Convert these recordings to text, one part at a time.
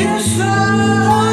夜色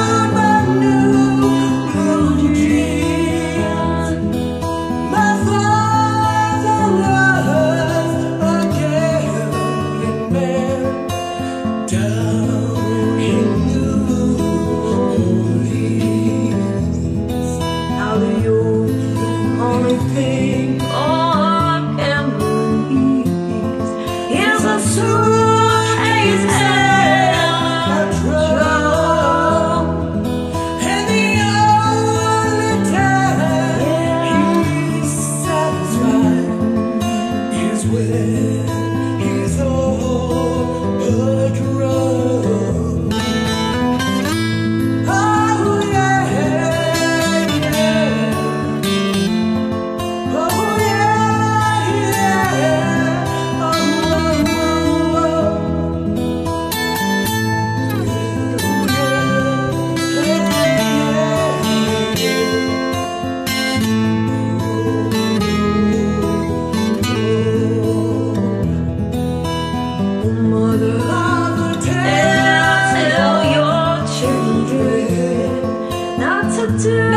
do